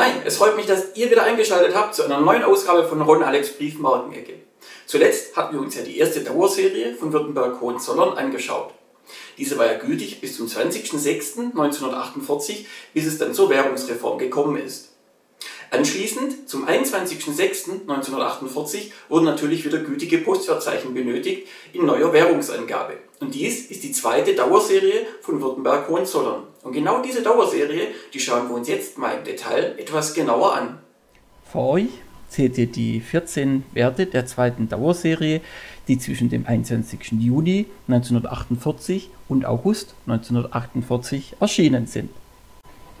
Hi, es freut mich, dass ihr wieder eingeschaltet habt zu einer neuen Ausgabe von Ron Alex Briefmarkenecke. Zuletzt hatten wir uns ja die erste Dauerserie von Württemberg Hohenzollern angeschaut. Diese war ja gültig bis zum 20.06.1948, bis es dann zur Währungsreform gekommen ist. Anschließend, zum 21.06.1948, wurden natürlich wieder gültige Postwertzeichen benötigt in neuer Währungsangabe. Und dies ist die zweite Dauerserie von Württemberg Hohenzollern. Und genau diese Dauerserie, die schauen wir uns jetzt mal im Detail etwas genauer an. Vor euch seht ihr die 14 Werte der zweiten Dauerserie, die zwischen dem 21. Juni 1948 und August 1948 erschienen sind.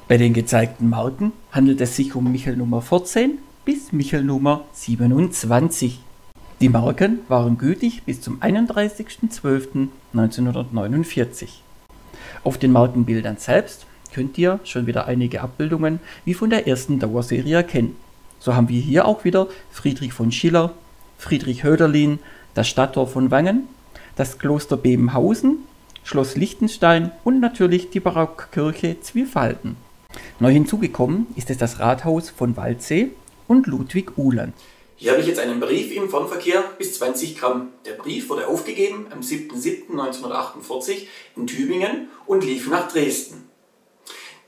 Bei den gezeigten Marken handelt es sich um Michel Nummer 14 bis Michel Nummer 27. Die Marken waren gültig bis zum 31.12.1949. Auf den Markenbildern selbst könnt ihr schon wieder einige Abbildungen wie von der ersten Dauerserie erkennen. So haben wir hier auch wieder Friedrich von Schiller, Friedrich Höderlin, das Stadttor von Wangen, das Kloster Bebenhausen, Schloss Liechtenstein und natürlich die Barockkirche Zwiefalten. Neu hinzugekommen ist es das Rathaus von Waldsee und Ludwig Uhland. Hier habe ich jetzt einen Brief im Fernverkehr bis 20 Gramm. Der Brief wurde aufgegeben am 7.7.1948 in Tübingen und lief nach Dresden.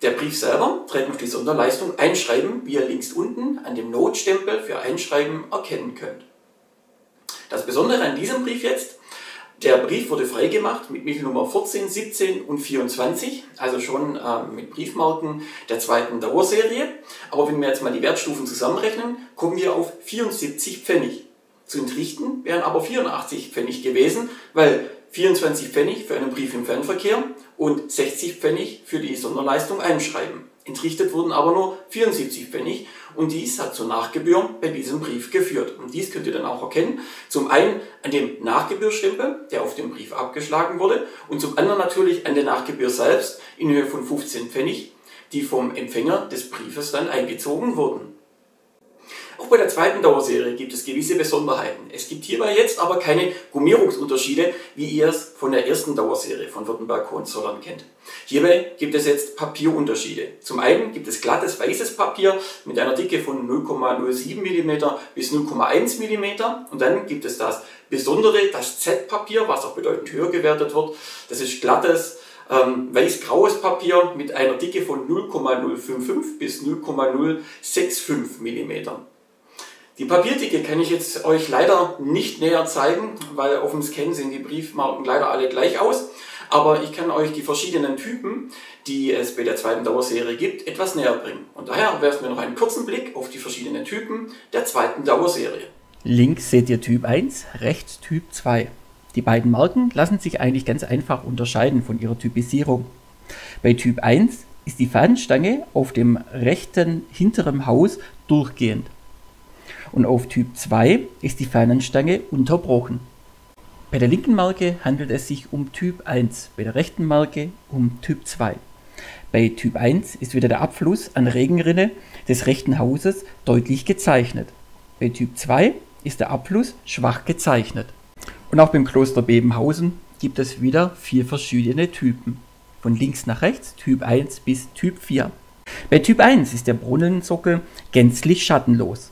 Der Brief selber trägt noch die Sonderleistung Einschreiben, wie ihr links unten an dem Notstempel für Einschreiben erkennen könnt. Das Besondere an diesem Brief jetzt, der Brief wurde freigemacht mit Mittelnummer 14, 17 und 24, also schon äh, mit Briefmarken der zweiten Dauerserie. Aber wenn wir jetzt mal die Wertstufen zusammenrechnen, kommen wir auf 74 Pfennig. Zu entrichten wären aber 84 Pfennig gewesen, weil 24 Pfennig für einen Brief im Fernverkehr und 60 Pfennig für die Sonderleistung Einschreiben. Entrichtet wurden aber nur 74 Pfennig und dies hat zur Nachgebühr bei diesem Brief geführt. Und dies könnt ihr dann auch erkennen. Zum einen an dem Nachgebührstempel, der auf dem Brief abgeschlagen wurde und zum anderen natürlich an der Nachgebühr selbst in Höhe von 15 Pfennig, die vom Empfänger des Briefes dann eingezogen wurden. Auch bei der zweiten Dauerserie gibt es gewisse Besonderheiten. Es gibt hierbei jetzt aber keine Gummierungsunterschiede, wie ihr es von der ersten Dauerserie von Württemberg Hohenzollern kennt. Hierbei gibt es jetzt Papierunterschiede. Zum einen gibt es glattes weißes Papier mit einer Dicke von 0,07 mm bis 0,1 mm und dann gibt es das besondere, das Z-Papier, was auch bedeutend höher gewertet wird. Das ist glattes ähm, weiß-graues Papier mit einer Dicke von 0,055 bis 0,065 mm. Die Papierdicke kann ich jetzt euch leider nicht näher zeigen, weil auf dem Scan sehen die Briefmarken leider alle gleich aus. Aber ich kann euch die verschiedenen Typen, die es bei der zweiten Dauerserie gibt, etwas näher bringen. Und daher werfen wir noch einen kurzen Blick auf die verschiedenen Typen der zweiten Dauerserie. Links seht ihr Typ 1, rechts Typ 2. Die beiden Marken lassen sich eigentlich ganz einfach unterscheiden von ihrer Typisierung. Bei Typ 1 ist die Fahnenstange auf dem rechten hinteren Haus durchgehend und auf Typ 2 ist die Fahnenstange unterbrochen. Bei der linken Marke handelt es sich um Typ 1, bei der rechten Marke um Typ 2. Bei Typ 1 ist wieder der Abfluss an Regenrinne des rechten Hauses deutlich gezeichnet. Bei Typ 2 ist der Abfluss schwach gezeichnet. Und auch beim Kloster Bebenhausen gibt es wieder vier verschiedene Typen. Von links nach rechts Typ 1 bis Typ 4. Bei Typ 1 ist der Brunnensockel gänzlich schattenlos.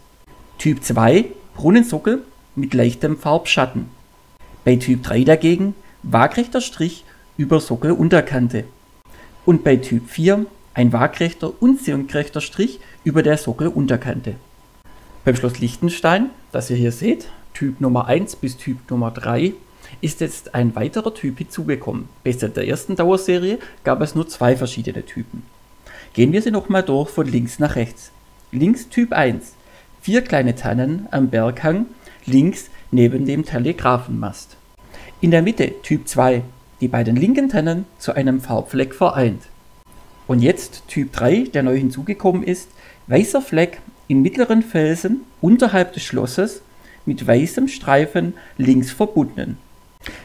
Typ 2 Brunnensockel mit leichtem Farbschatten. Bei Typ 3 dagegen waagrechter Strich über Sockelunterkante. Und bei Typ 4 ein waagrechter und senkrechter Strich über der Sockelunterkante. Beim Schloss Liechtenstein, das ihr hier seht, Typ Nummer 1 bis Typ Nummer 3, ist jetzt ein weiterer Typ hinzugekommen. Bei der ersten Dauerserie gab es nur zwei verschiedene Typen. Gehen wir sie nochmal durch von links nach rechts. Links Typ 1 vier kleine Tannen am Berghang links neben dem Telegrafenmast. In der Mitte Typ 2, die beiden linken Tannen zu einem Farbfleck vereint. Und jetzt Typ 3, der neu hinzugekommen ist, weißer Fleck im mittleren Felsen unterhalb des Schlosses mit weißem Streifen links verbunden.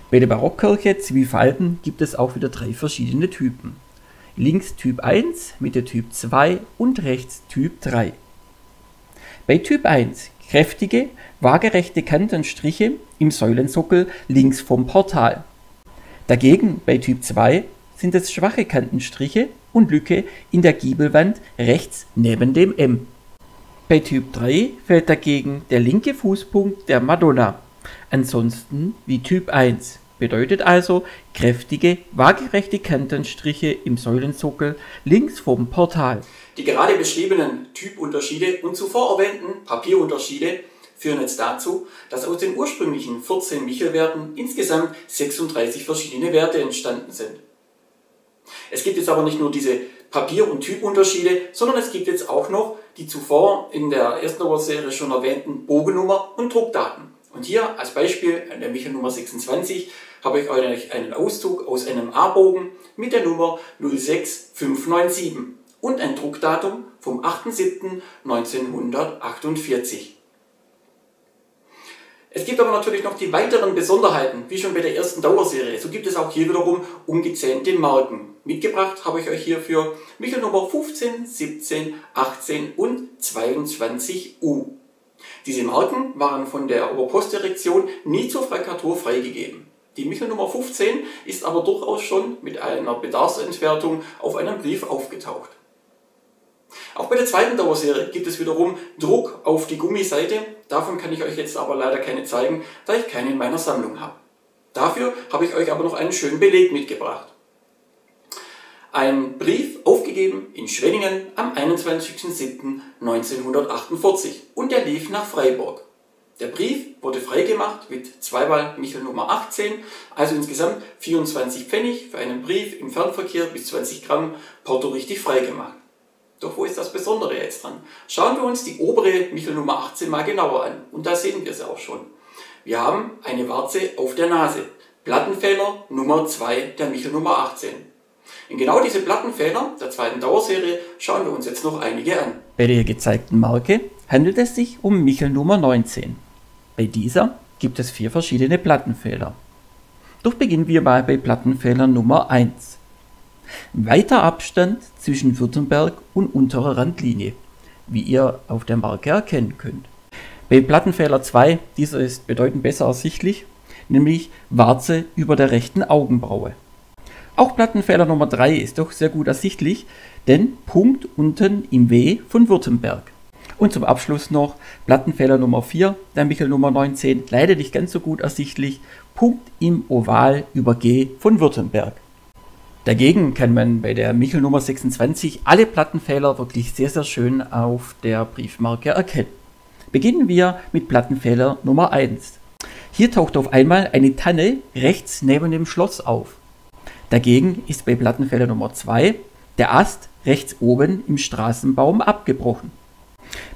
Bei der Barockkirche Zwiefalten gibt es auch wieder drei verschiedene Typen. Links Typ 1, Mitte Typ 2 und rechts Typ 3. Bei Typ 1 kräftige, waagerechte Kantenstriche im Säulensockel links vom Portal. Dagegen bei Typ 2 sind es schwache Kantenstriche und Lücke in der Giebelwand rechts neben dem M. Bei Typ 3 fällt dagegen der linke Fußpunkt der Madonna. Ansonsten wie Typ 1 bedeutet also kräftige, waagerechte Kantenstriche im Säulensockel links vom Portal. Die gerade beschriebenen Typunterschiede und zuvor erwähnten Papierunterschiede führen jetzt dazu, dass aus den ursprünglichen 14 Michelwerten insgesamt 36 verschiedene Werte entstanden sind. Es gibt jetzt aber nicht nur diese Papier- und Typunterschiede, sondern es gibt jetzt auch noch die zuvor in der ersten Oberserie schon erwähnten Bogennummer und Druckdaten. Und hier als Beispiel an der Michel Nummer 26 habe ich euch einen Auszug aus einem A-Bogen mit der Nummer 06597 und ein Druckdatum vom 8.7.1948. Es gibt aber natürlich noch die weiteren Besonderheiten, wie schon bei der ersten Dauerserie. So gibt es auch hier wiederum umgezähnte Marken. Mitgebracht habe ich euch hierfür Michel Nummer 15, 17, 18 und 22U. Diese Marken waren von der Oberpostdirektion nie zur Freikatur freigegeben. Die Michel Nummer 15 ist aber durchaus schon mit einer Bedarfsentwertung auf einem Brief aufgetaucht. Auch bei der zweiten Dauerserie gibt es wiederum Druck auf die Gummiseite. Davon kann ich euch jetzt aber leider keine zeigen, da ich keine in meiner Sammlung habe. Dafür habe ich euch aber noch einen schönen Beleg mitgebracht. Ein Brief aufgegeben in Schwenningen am 21.07.1948 und der lief nach Freiburg. Der Brief wurde freigemacht mit zweimal Michel Nummer 18, also insgesamt 24 Pfennig für einen Brief im Fernverkehr bis 20 Gramm Porto richtig freigemacht. Doch wo ist das Besondere jetzt dran? Schauen wir uns die obere Michel Nummer 18 mal genauer an. Und da sehen wir sie auch schon. Wir haben eine Warze auf der Nase. Plattenfehler Nummer 2 der Michel Nummer 18. In genau diese Plattenfehler der zweiten Dauerserie schauen wir uns jetzt noch einige an. Bei der gezeigten Marke handelt es sich um Michel Nummer 19. Bei dieser gibt es vier verschiedene Plattenfehler. Doch beginnen wir mal bei Plattenfehler Nummer 1. Weiter Abstand zwischen Württemberg und unterer Randlinie, wie ihr auf der Marke erkennen könnt. Bei Plattenfehler 2, dieser ist bedeutend besser ersichtlich, nämlich Warze über der rechten Augenbraue. Auch Plattenfehler Nummer 3 ist doch sehr gut ersichtlich, denn Punkt unten im W von Württemberg. Und zum Abschluss noch Plattenfehler Nummer 4, der Michel Nummer 19, leider nicht ganz so gut ersichtlich, Punkt im Oval über G von Württemberg. Dagegen kann man bei der Michel Nummer 26 alle Plattenfehler wirklich sehr, sehr schön auf der Briefmarke erkennen. Beginnen wir mit Plattenfehler Nummer 1. Hier taucht auf einmal eine Tanne rechts neben dem Schloss auf. Dagegen ist bei Plattenfehler Nummer 2 der Ast rechts oben im Straßenbaum abgebrochen.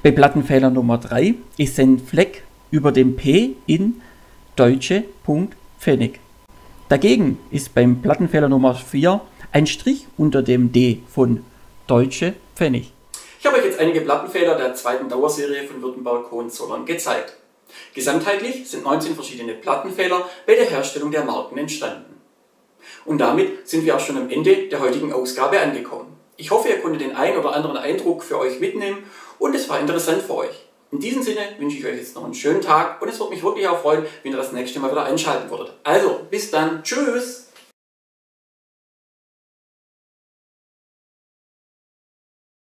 Bei Plattenfehler Nummer 3 ist ein Fleck über dem P in Deutsche Punkt Pfennig. Dagegen ist beim Plattenfehler Nummer 4 ein Strich unter dem D von Deutsche Pfennig. Ich habe euch jetzt einige Plattenfehler der zweiten Dauerserie von Württemberg Hohenzollern gezeigt. Gesamtheitlich sind 19 verschiedene Plattenfehler bei der Herstellung der Marken entstanden. Und damit sind wir auch schon am Ende der heutigen Ausgabe angekommen. Ich hoffe, ihr konntet den einen oder anderen Eindruck für euch mitnehmen und es war interessant für euch. In diesem Sinne wünsche ich euch jetzt noch einen schönen Tag und es würde mich wirklich auch freuen, wenn ihr das nächste Mal wieder einschalten würdet. Also, bis dann. Tschüss!